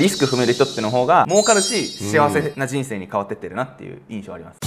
リスク踏める人っての方が儲かるし幸せな人生に変わってってるなっていう印象あります。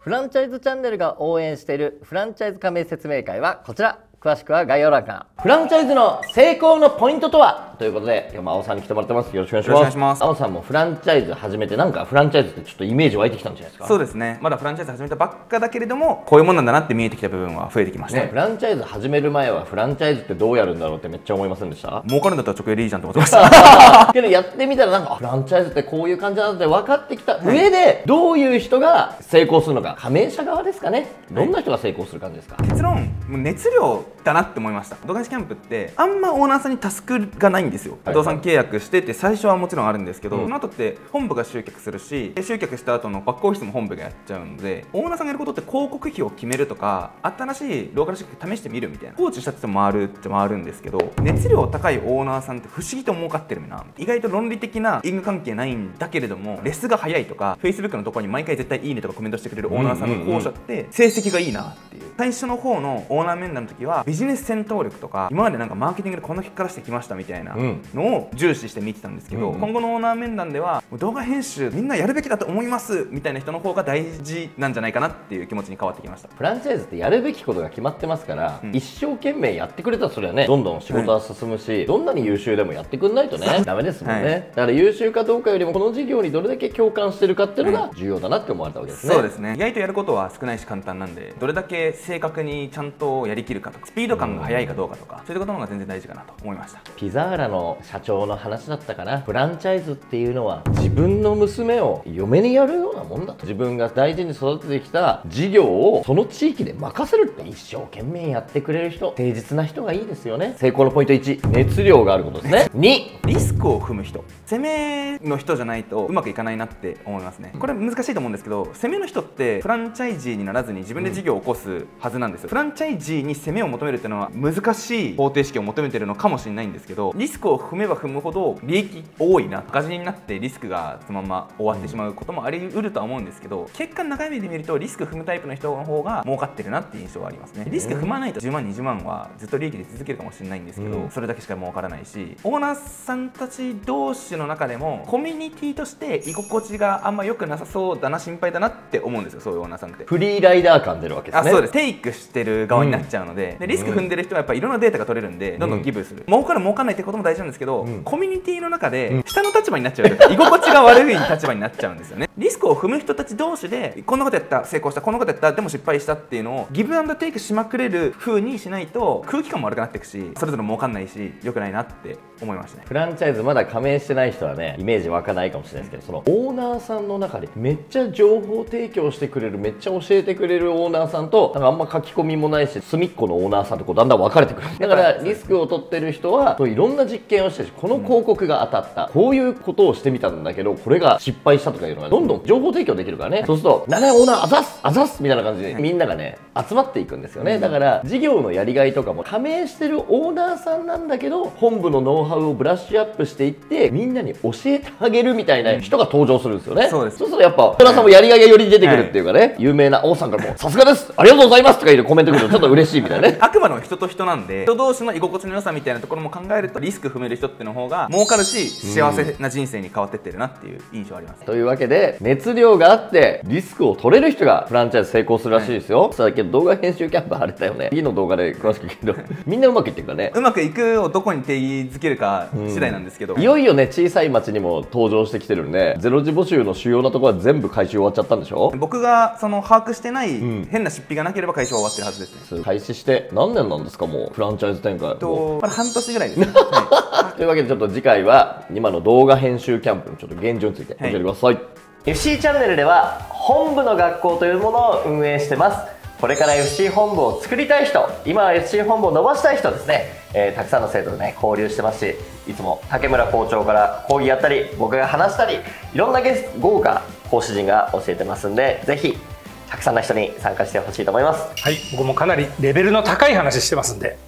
フランチャイズチャンネルが応援しているフランチャイズ加盟説明会はこちら。詳しくは概要欄から。フランチャイズの成功のポイントとは？ということで今日も青さんに来てもらってます。よろしくお願いします。よろしくお願いします。青さんもフランチャイズ始めてなんかフランチャイズってちょっとイメージ湧いてきたんじゃないですか。そうですね。まだフランチャイズ始めたばっかだけれどもこういうもんなんだなって見えてきた部分は増えてきました、ね、フランチャイズ始める前はフランチャイズってどうやるんだろうってめっちゃ思いませんでした？儲かるんだったら直営でいいじゃんって思ってましたけどやってみたらなんかあフランチャイズってこういう感じなんだって分かってきた。上でどういう人が成功するのか加盟者側ですかね。どんな人が成功する感じですか、結論もう熱量だなって思いました。動画キャンプってあんまオーナーさんにタスクがないんですよ、はい。不動産契約してって最初はもちろんあるんですけど、うん。その後って本部が集客するしで集客した後のバックオフィスも本部がやっちゃうのでオーナーさんがやることって広告費を決めるとか新しいローカル集客試してみるみたいな放置したって回るって回るんですけど熱量高いオーナーさんって不思議と儲かってるな。意外と論理的な因果関係ないんだけれどもレスが早いとか Facebook のところに毎回絶対いいねとかコメントしてくれるオーナーさんの校舎って成績がいいなっていう。最初の方のオーナー面談の時はビジネス戦闘力とか今までなんかマーケティングでこの日からしてきましたみたいなうんのを重視して見てたんですけど、うん。うん今後のオーナー面談では動画編集みんなやるべきだと思いますみたいな人の方が大事なんじゃないかなっていう気持ちに変わってきました。フランチャイズってやるべきことが決まってますから、うん。一生懸命やってくれたらそれはねどんどん仕事は進むし、どんなに優秀でもやってくんないとね。ダメですもんね、はい。だから優秀かどうかよりもこの事業にどれだけ共感してるかっていうのが重要だなって思われたわけですね、そうですね。意外とやることは少ないし簡単なんでどれだけ正確にちゃんとやりきるかとかスピード感が速いかどうかとか、そういうことの方が全然大事かなと思いました。ピザーラの社長の話だったかな。フランチャイズっていうのは自分の娘を嫁にやるようなもんだと。自分が大事に育ててきた事業をその地域で任せるって一生懸命やってくれる人。誠実な人がいいですよね。成功のポイント1熱量があることですね。2リスクを踏む人。攻めの人じゃないとうまくいかないなって思いますね。これ難しいと思うんですけど攻めの人ってフランチャイジーにならずに自分で事業を起こすはずなんですよ、フランチャイジーに攻めを求めるっていうのは難しい方程式を求めてるのかもしれないんですけどリスクを踏めば踏むほど利益多いな赤字になってリスクがそのまま終わってしまうこともあり得るとは思うんですけど結果長い目で見るとリスク踏むタイプの人の方が儲かってるなっていう印象はありますね。リスク踏まないと10万20万はずっと利益で続けるかもしれないんですけど、うん。それだけしか儲からないしオーナーさんたち同士の中でもコミュニティとして居心地があんま良くなさそうだな心配だなって思うんですよそういうオーナーさんって。フリーライダー感出るわけですね。あそうです。テイクしてる側になっちゃうので,、でリスク踏んでる人はやっぱいろんなデータが取れるんでどんどん。ギブする、儲かる儲かんないってことも大事なんですけど、うん。コミュニティの中で下の立場になっちゃうと 居心地が悪い立場になっちゃうんですよね。リスクを踏む人たち同士でこんなことやった成功したこんなことやったでも失敗したっていうのをギブアンドテイクしまくれる風にしないと空気感も悪くなっていくしそれぞれ儲かんないし良くないなって思いましたね。フランチャイズまだ加盟してない人はねイメージ湧かないかもしれないですけどそのオーナーさんの中でめっちゃ情報提供してくれるめっちゃ教えてくれるオーナーさんとなんかあんま書き込みもないし隅っこのオーナーさんとこうだんだん分かれてくる。だからリスクを取ってる人はそういろんな実験をしてるしこの広告が当たった。こういうことをしてみたんだけどこれが失敗したとかいうのがどんどん情報提供できるからね。そうすると「なねオーナーあざっすあざっす」みたいな感じでみんながね集まっていくんですよね。だから事業のやりがいとかも加盟してるオーナーさんなんだけど本部のノウハウをブラッシュアップしていってみんなに教えてあげるみたいな人が登場するんですよね、そうです。そうするとやっぱオーナーさんもやりがいがより出てくるっていうかね、有名な王さんからも「さすがですありがとうございます」とか言うコメント来るとちょっと嬉しいみたいな。ねあくまでも人と人なんで人同士の居心地の良さみたいなところも考えるとリスク踏める人っての方が儲かるし幸せな人生に変わってってるなっていう印象あります、というわけで熱量があってリスクを取れる人がフランチャイズ成功するらしいですよ、さあけど動画編集キャンプあれだよね次の動画で詳しく聞くけどみんなうまくいってるからねうまくいくをどこに定義づけるか次第なんですけど、いよいよね小さい町にも登場してきてるんでゼロ時募集の主要なところは全部回収終わっちゃったんでしょ？僕がその把握してないん。変な出費がなければ会社は終わってるはずですね、開始して何年なんですかもう。フランチャイズ展開。と半年ぐらいですね、は というわけでちょっと次回は今の動画編集キャンプのちょっと現状について教えてください、FC チャンネルでは本部の学校というものを運営してます。これから FC 本部を作りたい人今は FC 本部を伸ばしたい人ですね、えーたくさんの生徒とね交流してますしいつも竹村校長から講義やったり僕が話したりいろんなゲスト豪華講師陣が教えてますんでぜひたくさんの人に参加してほしいと思います。はい。僕もかなりレベルの高い話してますんで